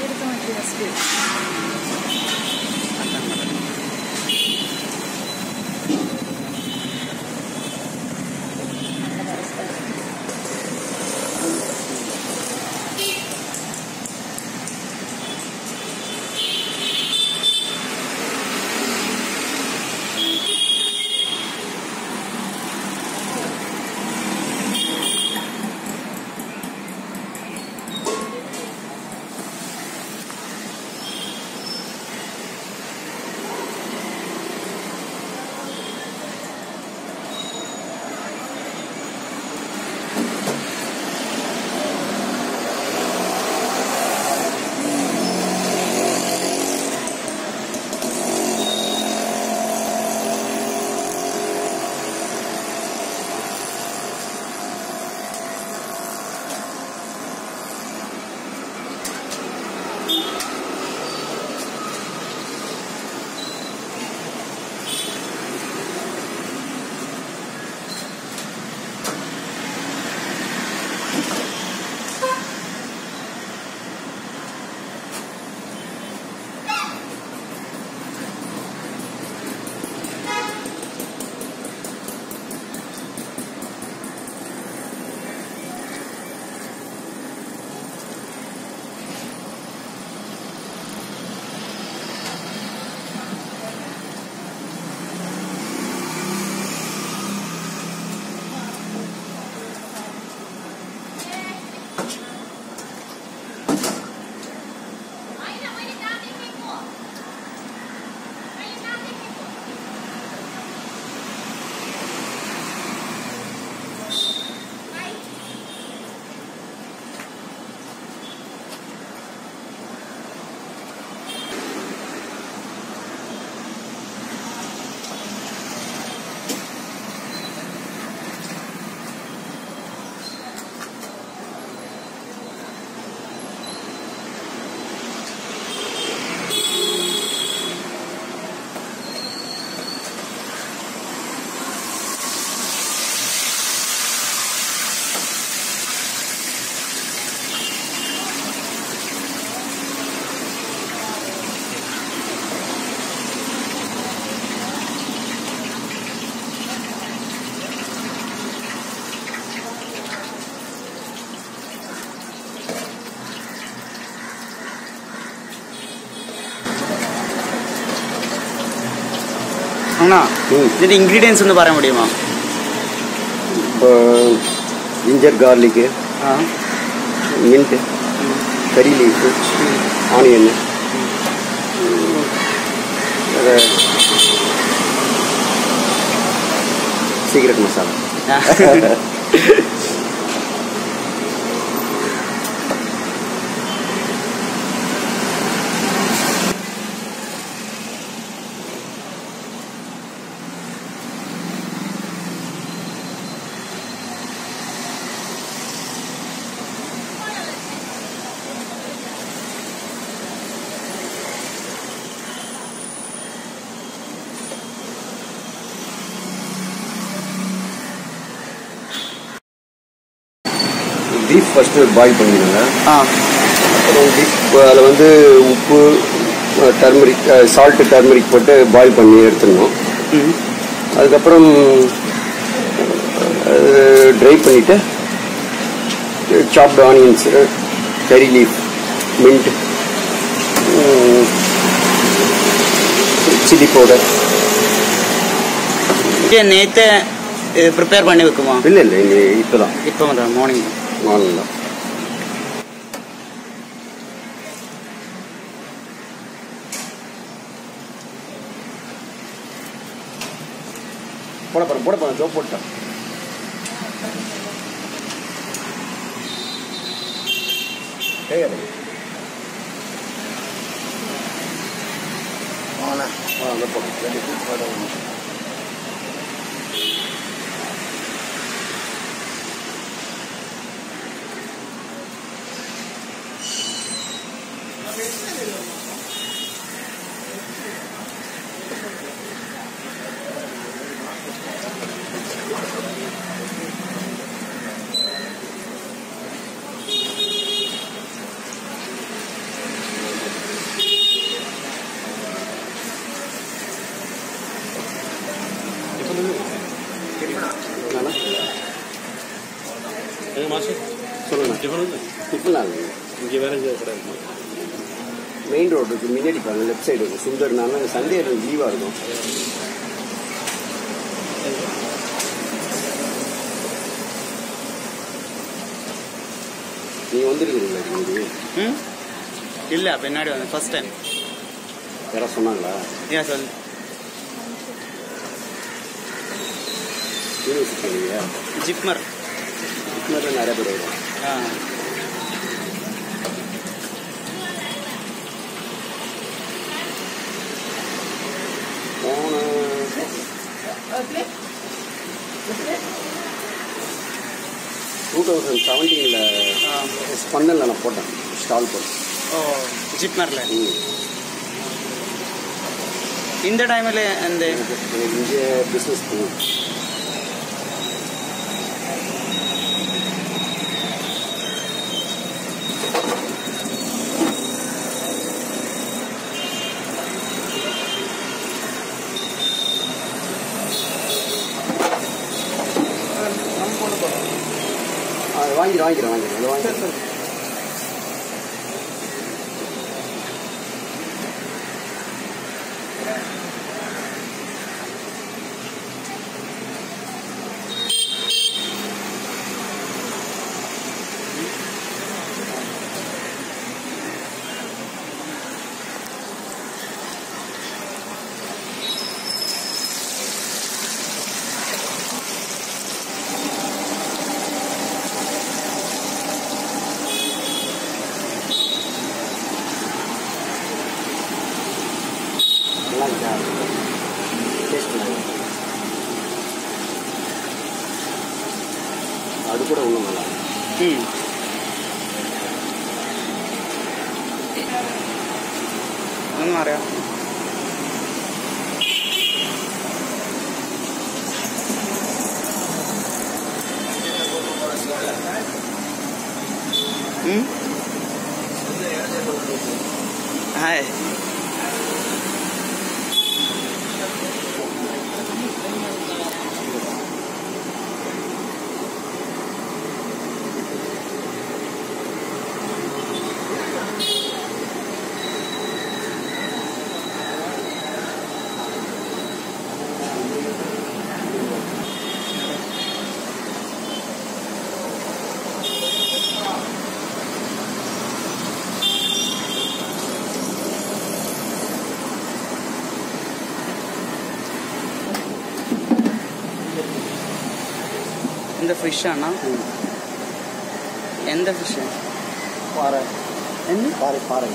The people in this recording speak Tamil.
beautiful and she was good. ആണോ ഇതിന്റെ ഇൻഗ്രീഡിയൻസ് ഒന്ന് പറയാൻ മുടിയുമോ ginger garlic mint curry leaf onion secret masala first boil பண்ணிடுங்க. அப்புறம் அதில் வந்து உப்பு டர்மரிக் சால்ட்டு டர்மரிக் போட்டு பாயில் பண்ணி எடுத்துடணும். அதுக்கப்புறம் ட்ரை பண்ணிவிட்டு சாப்டு onions curry leaf mint chilli powder நேற்று ப்ரிப்பேர் பண்ணி வைக்குமா? இல்லை இல்லை இப்போ தான் இப்போ மார்னிங் மார்னிங் போட போகிறேன் போட போகிறேன் ஜோ போட்டேன் ஏய் ஆ போட Gracias. மெயின் ரோடு இருக்கு முன்னாடி பாருங்க லெஃப்ட் சைடு இருக்கும் சுந்தர்னால சண்டே லீவாக இருக்கும். நீங்கள் வந்துருக்கிறீங்களா இன்னைக்கு ம்? இல்லை பின்னாடி வந்து ஃபர்ஸ்ட் டைம் யாராவது சொன்னாங்களா? ஏன் சொல்? யூனிவர்சிட்டி ஜிப்மர். இதுமாதிரி நிறைய பேர் வருவாங்க. ஆ. Two thousand செவன்டீனில். ஸ்பந்தனில் நான் போட்டேன் ஸ்டால் போட்டேன் ஓ ஜிப்மரில். இந்த டைமில் இந்த எனக்கு இங்கே பிஸ்னஸ் 色アイドルなんだけど。அது கூட ஒன்றும் நல்லா இருக்கு. ம் ഒന്നും അറിയാം இந்த ஃபிஷ் அண்ணா? எந்த ஃபிஷ் பாறை. என்ன? பாறை பாறை.